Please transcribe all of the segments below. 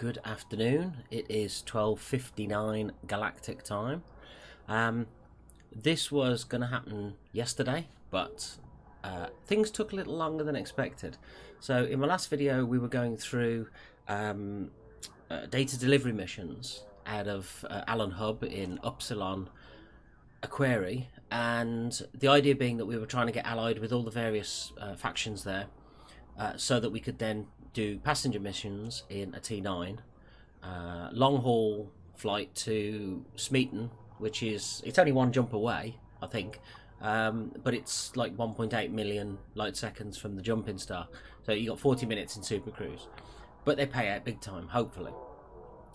good afternoon. It is 12.59 Galactic time. Um, this was going to happen yesterday, but uh, things took a little longer than expected. So in my last video, we were going through um, uh, data delivery missions out of uh, Allen Hub in Upsilon Aquarii, and the idea being that we were trying to get allied with all the various uh, factions there, uh, so that we could then do passenger missions in a T9, uh, long haul flight to Smeaton, which is it's only one jump away, I think, um, but it's like 1.8 million light seconds from the jumping star. So you got 40 minutes in Super Cruise, but they pay out big time, hopefully.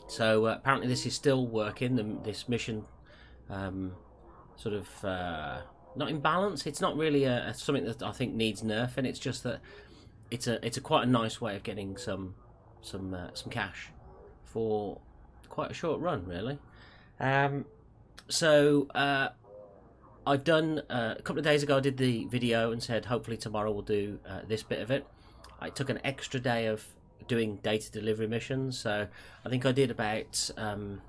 So uh, apparently this is still working. The, this mission, um, sort of uh, not in balance. It's not really a, a, something that I think needs nerfing. It's just that it's a it's a quite a nice way of getting some some uh, some cash for quite a short run, really. Um, so uh, I've done uh, a couple of days ago. I did the video and said hopefully tomorrow we'll do uh, this bit of it. I took an extra day of doing data delivery missions, so I think I did about um,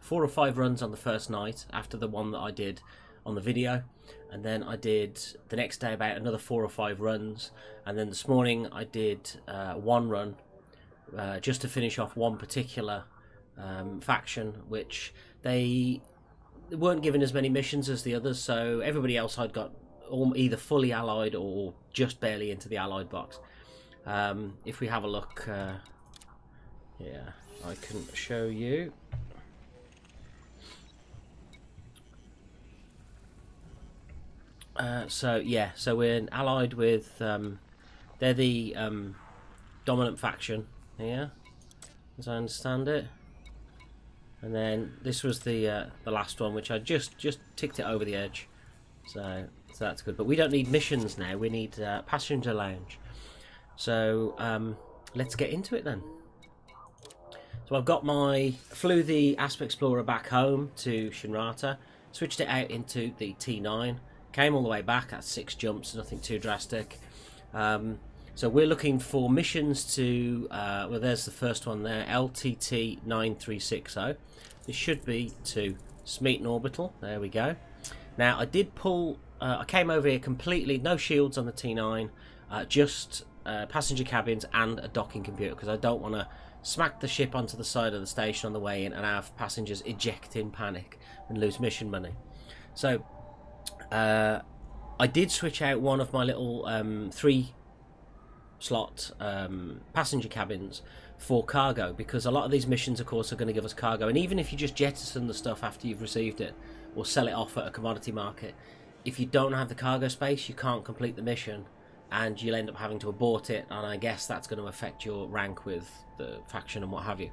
four or five runs on the first night after the one that I did on the video. And then I did the next day about another four or five runs. And then this morning I did uh, one run uh, just to finish off one particular um, faction which they weren't given as many missions as the others. So everybody else I'd got either fully allied or just barely into the allied box. Um, if we have a look uh, yeah I can show you Uh, so yeah, so we're allied with. Um, they're the um, dominant faction here, as I understand it. And then this was the uh, the last one, which I just just ticked it over the edge. So so that's good. But we don't need missions now. We need uh, passenger lounge. So um, let's get into it then. So I've got my flew the Asp Explorer back home to Shinrarta, switched it out into the T9 Came all the way back at six jumps, nothing too drastic. Um, so we're looking for missions to, uh, well, there's the first one there, LTT 9360. This should be to Smeaton Orbital. There we go. Now, I did pull, uh, I came over here completely, no shields on the T9, uh, just uh, passenger cabins and a docking computer because I don't want to smack the ship onto the side of the station on the way in and have passengers eject in panic and lose mission money. So uh, I did switch out one of my little um, three slot um, passenger cabins for cargo because a lot of these missions, of course, are going to give us cargo. And even if you just jettison the stuff after you've received it or sell it off at a commodity market, if you don't have the cargo space, you can't complete the mission and you'll end up having to abort it. And I guess that's going to affect your rank with the faction and what have you.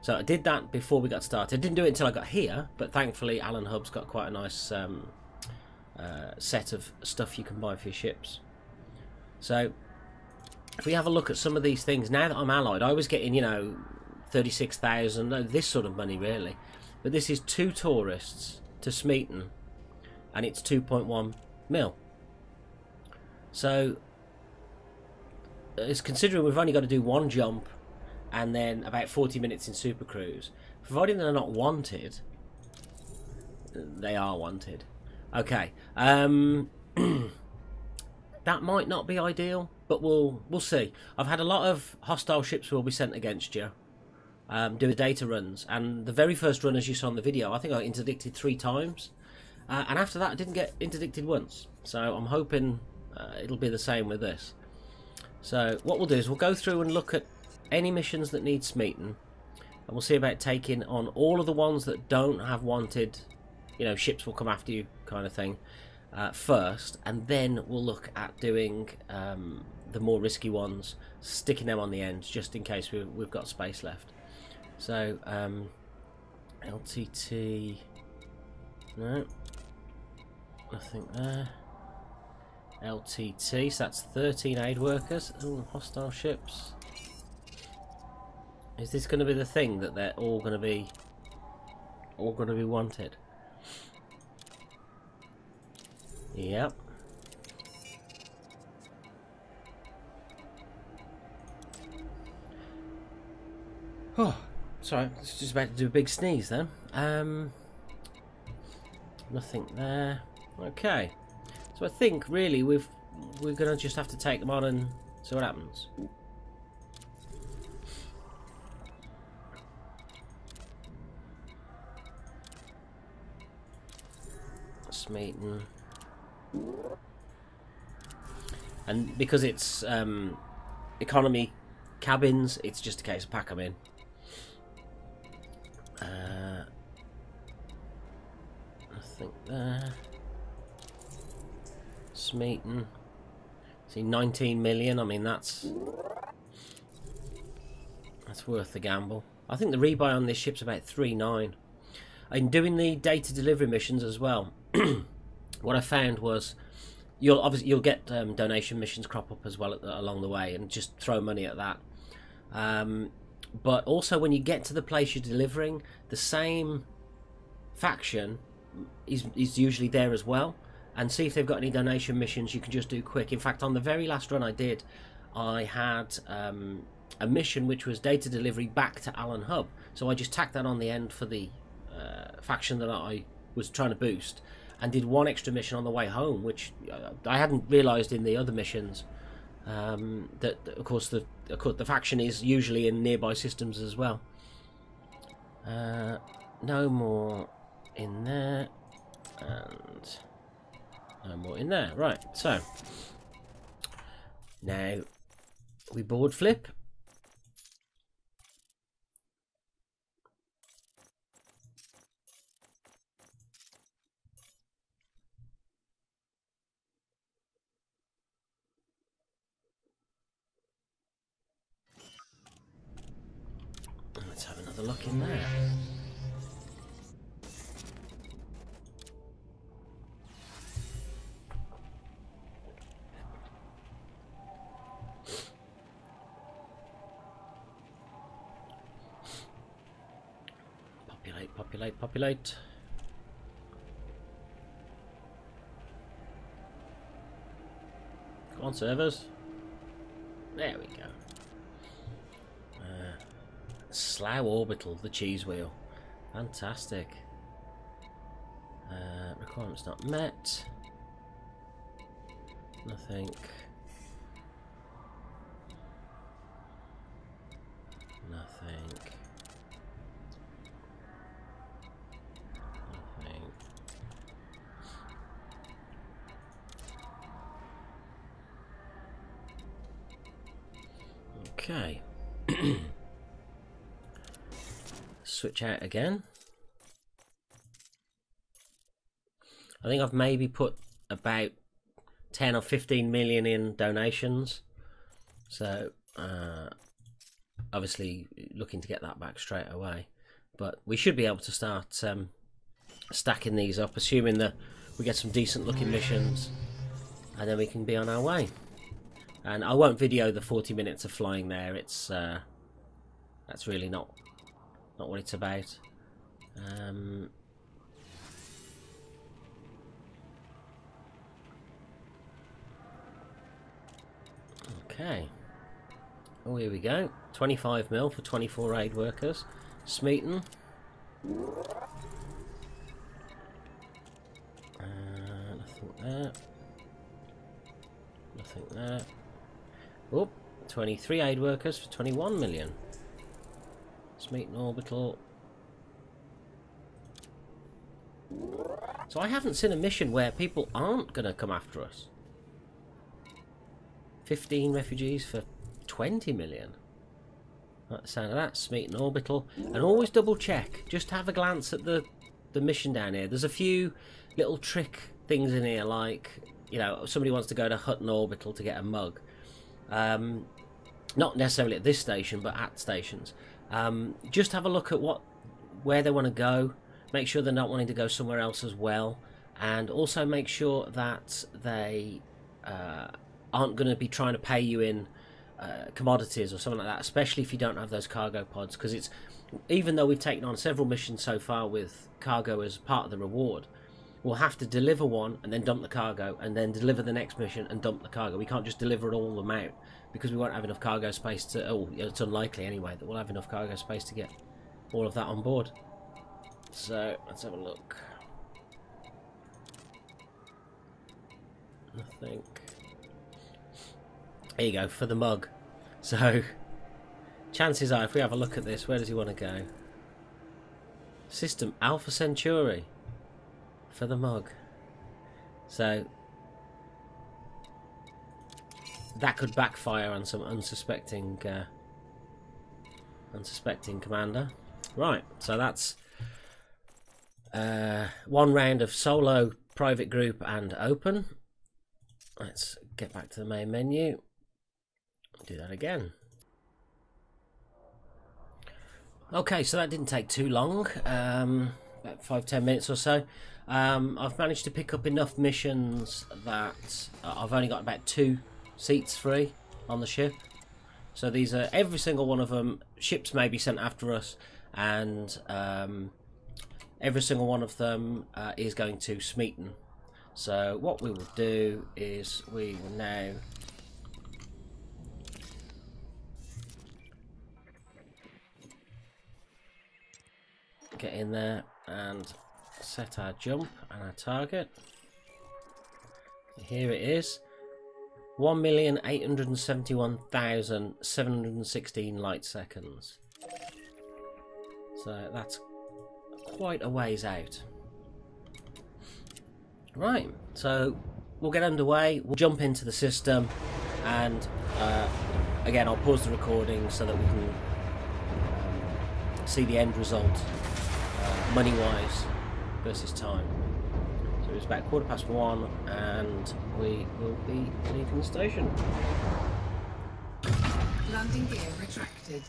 So I did that before we got started. I didn't do it until I got here, but thankfully Allen Hub's got quite a nice um, uh, set of stuff you can buy for your ships. So, if we have a look at some of these things, now that I'm allied, I was getting, you know, 36,000, this sort of money really. But this is two tourists to Smeaton, and it's 2.1 mil. So, it's considering we've only got to do one jump and then about 40 minutes in Super Cruise, providing they're not wanted, they are wanted. Okay. Um, that might not be ideal, but we'll we'll see. I've had a lot of hostile ships will be sent against you. Um, doing data runs, and the very first run, as you saw in the video, I think I interdicted three times, uh, and after that, I didn't get interdicted once. So I'm hoping uh, it'll be the same with this. So what we'll do is we'll go through and look at any missions that need Smeaton, and we'll see about taking on all of the ones that don't have wanted you know, ships will come after you kind of thing uh, first, and then we'll look at doing um, the more risky ones, sticking them on the end just in case we've, we've got space left. So, um, LTT, no, nothing there. LTT, so that's 13 aid workers. Ooh, hostile ships. Is this going to be the thing that they're all going to be all going to be wanted? Yep. Oh, sorry, I was just about to do a big sneeze then. Um, nothing there. Okay, so I think really we've we're gonna just have to take them on and see what happens. Smeaton. And because it's um, economy cabins, it's just a case of pack them in. Uh, I think there. Smeaton. See, 19 million. I mean, that's that's worth the gamble. I think the rebuy on this ship's about three nine. In doing the data delivery missions as well, what I found was you'll obviously you'll get um, donation missions crop up as well the, along the way, and just throw money at that. Um, but also when you get to the place you're delivering, the same faction is is usually there as well. And see if they've got any donation missions you can just do quick. In fact, on the very last run I did, I had um, a mission which was data delivery back to Allen Hub. So I just tacked that on the end for the uh, faction that I was trying to boost, and did one extra mission on the way home, which uh, I hadn't realised in the other missions. Um, that of course the of course, the faction is usually in nearby systems as well. Uh, no more in there, and no more in there. Right, so now we board flip. Populate, populate, populate. Come on, servers. There we go. Uh, Slough Orbital, the cheese wheel. Fantastic. Uh, requirements not met. Nothing. Okay. Switch out again. I think I've maybe put about 10 or 15 million in donations. So, uh, obviously, looking to get that back straight away. But we should be able to start um, stacking these up, assuming that we get some decent looking missions, and then we can be on our way. And I won't video the 40 minutes of flying there. It's uh, that's really not not what it's about. Um, okay. Oh, here we go. 25 mil for 24 aid workers. Smeaton. Oh, 23 aid workers for 21 million. Smeaton Orbital. So I haven't seen a mission where people aren't going to come after us. 15 refugees for 20 million. That's sound of that. Smeaton Orbital. And always double check. Just have a glance at the, the mission down here. There's a few little trick things in here like, you know, somebody wants to go to Hutton Orbital to get a mug. Um, not necessarily at this station, but at stations. Um, just have a look at what where they want to go. Make sure they're not wanting to go somewhere else as well, and also make sure that they uh, aren't going to be trying to pay you in uh, commodities or something like that. Especially if you don't have those cargo pods, because it's even though we've taken on several missions so far with cargo as part of the reward, we'll have to deliver one and then dump the cargo, and then deliver the next mission and dump the cargo. We can't just deliver it all them out because we won't have enough cargo space to. Oh, it's unlikely anyway that we'll have enough cargo space to get all of that on board. So let's have a look. I think... There you go, for the mug. So, chances are, if we have a look at this, where does he want to go? System Alpha Centauri for the mug. So, that could backfire on some unsuspecting, uh, unsuspecting commander. Right, so that's uh, one round of solo, private group, and open. Let's get back to the main menu. Do that again. Okay, so that didn't take too long, um, about five ten minutes or so. Um, I've managed to pick up enough missions that I've only got about two seats free on the ship. So these are every single one of them. Ships may be sent after us, and um, every single one of them uh, is going to Smeaton. So what we will do is we will now get in there and set our jump and our target. Here it is. 1,871,716 light seconds. So that's quite a ways out. Right, so we'll get underway, we'll jump into the system, and uh, again I'll pause the recording so that we can um, see the end result uh, money-wise versus time. So it's about quarter past one and we will be leaving the station. Landing gear retracted.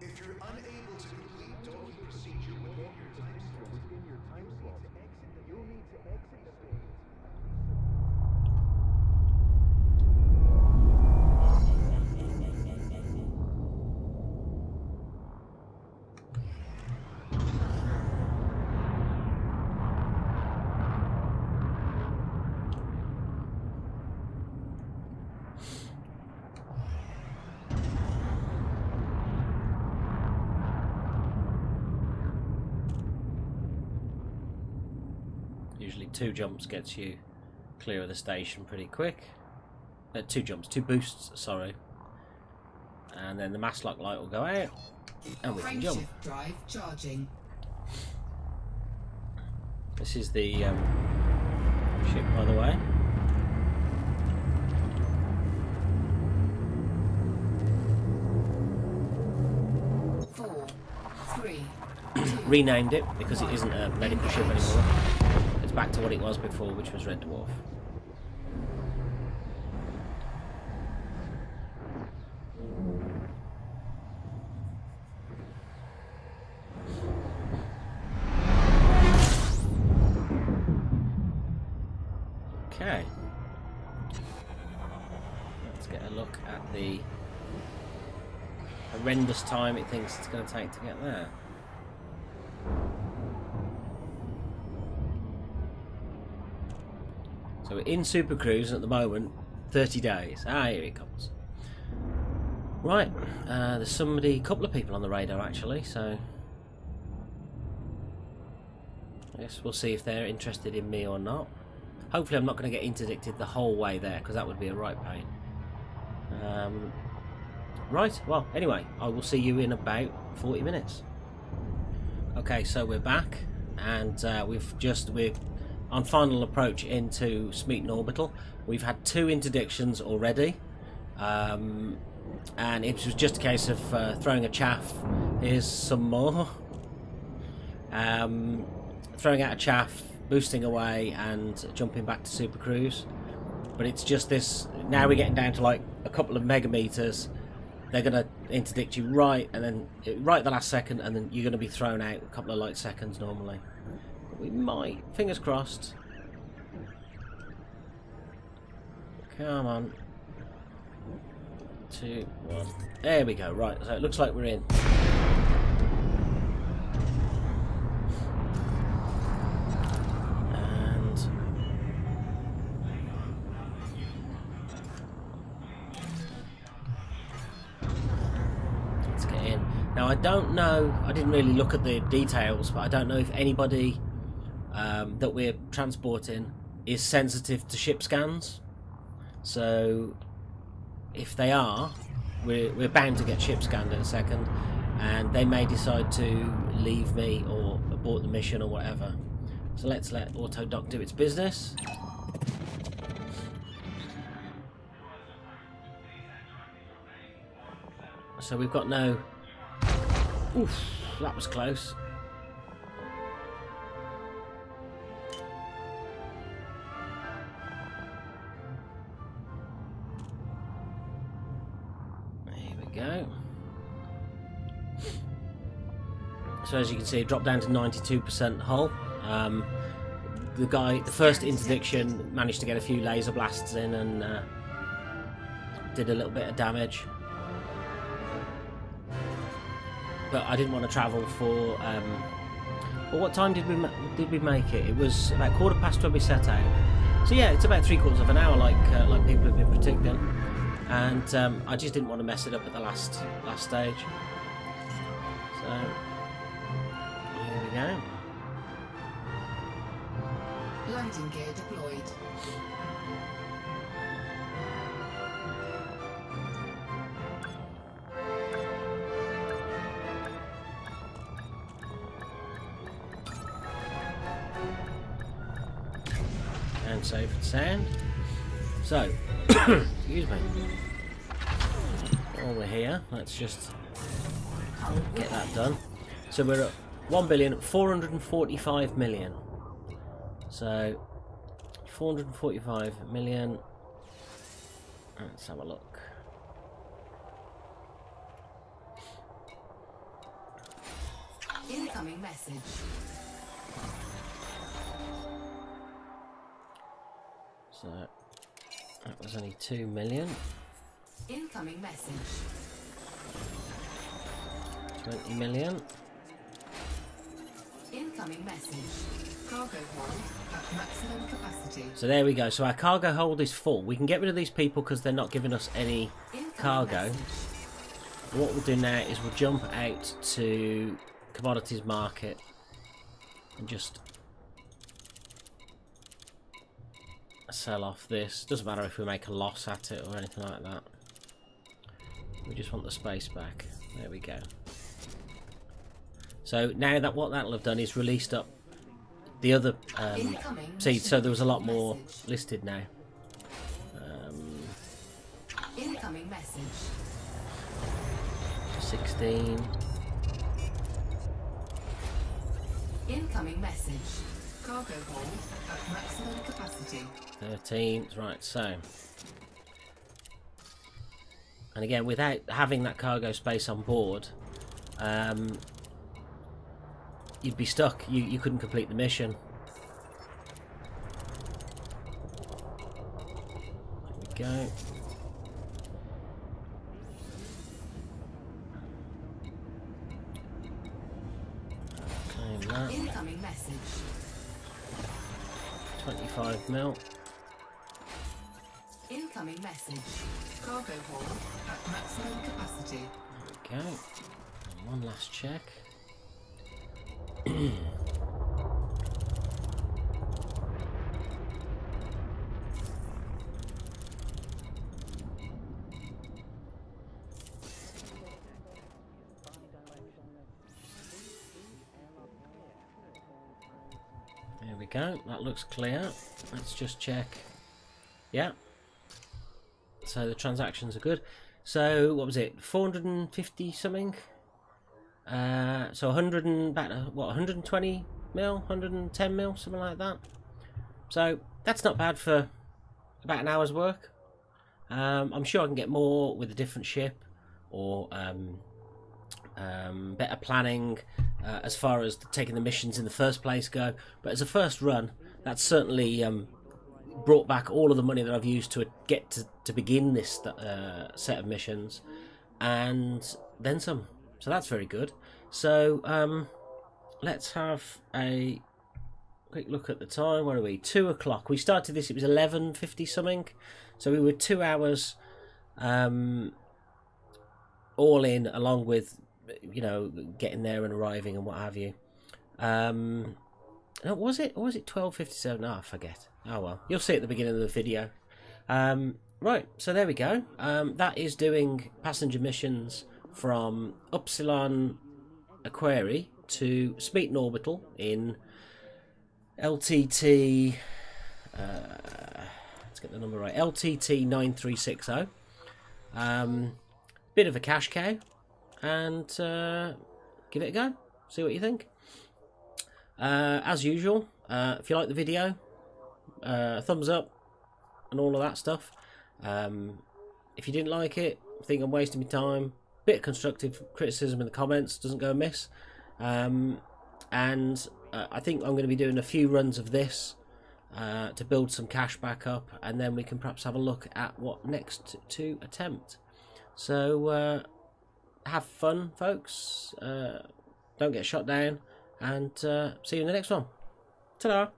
If you're unable to complete docking procedure within your time slot, within your time slot, you'll need to exit the stage. Usually two jumps gets you clear of the station pretty quick. Uh, two jumps, two boosts, sorry. And then the mass lock light will go out and we can jump. Drive charging. This is the um, ship, by the way. Four, three, Renamed it because it isn't a medical ship anymore. It's back to what it was before, which was Red Dwarf. Okay. Let's get a look at the horrendous time it thinks it's going to take to get there. In Super Cruise at the moment, 30 days. Ah, here it comes. Right, uh, there's somebody, a couple of people on the radar actually, so I guess we'll see if they're interested in me or not. Hopefully I'm not going to get interdicted the whole way there, because that would be a right pain. Um, right, well, anyway, I will see you in about 40 minutes. Okay, so we're back, and uh, we've just, we're on final approach into Smeaton Orbital. We've had two interdictions already, um, and it was just a case of uh, throwing a chaff. Here's some more. Um, throwing out a chaff, boosting away, and jumping back to Super Cruise. But it's just this. Now we're getting down to like a couple of megameters. They're going to interdict you right, and then right the last second, and then you're going to be thrown out a couple of light seconds normally. We might, fingers crossed. Come on. Two, one. There we go. Right, so it looks like we're in. And Now I don't know. I didn't really look at the details, but I don't know if anybody um, that we're transporting is sensitive to ship scans. So if they are, we're, we're bound to get ship scanned in a second, and they may decide to leave me or abort the mission or whatever. So let's let Autodoc do its business. So we've got no. Oof, that was close. So as you can see, it dropped down to 92% hull. Um, the guy, the first interdiction, managed to get a few laser blasts in and uh, did a little bit of damage. But I didn't want to travel for. Um, well, what time did we did we make it? It was about quarter past when we set out. So yeah, it's about three quarters of an hour, like uh, like people have been predicting. And um, I just didn't want to mess it up at the last last stage. So go. Landing gear deployed. and safe and sound. So, excuse me. While we're here, let's just get that done. So we're at one billion four hundred and forty-five million. So, four hundred and forty-five million. Let's have a look. Incoming message. So that was only two million. Incoming message. Twenty million. Incoming message. Cargo hold at maximum capacity. So there we go. So our cargo hold is full. We can get rid of these people because they're not giving us any Incoming cargo. message. What we'll do now is we'll jump out to commodities market and just sell off this. Doesn't matter if we make a loss at it or anything like that. We just want the space back. There we go. So now that what that'll have done is released up the other. Um, Incoming see, so there was a lot more listed now. Um, Incoming message. 16. Incoming message. Cargo hold at maximum capacity. 13 right so and again without having that cargo space on board um, you'd be stuck you, you couldn't complete the mission there we go claim that Incoming message. 25 mil Incoming message. Cargo hold at maximum capacity. There Okay. And one last check. There we go. That looks clear. Let's just check. Yeah, so the transactions are good. So what was it? 450 something. Uh, so 100 and about uh, what 120 mil, 110 mil, something like that. So that's not bad for about an hour's work. Um, I'm sure I can get more with a different ship or um, um, better planning uh, as far as taking the missions in the first place go. But as a first run, that's certainly um, brought back all of the money that I've used to get to, to begin this uh, set of missions, and then some. So that's very good. So um, let's have a quick look at the time. Where are we? Two o'clock. We started this. It was eleven fifty something. So we were two hours, um, all in, along with you know, getting there and arriving and what have you. Um, was it or was it twelve fifty seven? I forget. Oh well, you'll see at the beginning of the video. Um, right, so there we go. Um, that is doing passenger missions from Upsilon Aquarii to Smeaton Orbital in LTT. Uh, let's get the number right. LTT nine three six zero. Um, bit of a cash cow, and uh, give it a go. See what you think. Uh, as usual, uh, if you like the video, uh, thumbs up and all of that stuff. Um, if you didn't like it, think I'm wasting my time, bit of constructive criticism in the comments doesn't go amiss. Um, and uh, I think I'm going to be doing a few runs of this uh, to build some cash back up, and then we can perhaps have a look at what next to attempt. So uh, have fun, folks. Uh, don't get shot down, and uh, see you in the next one. Ta-da!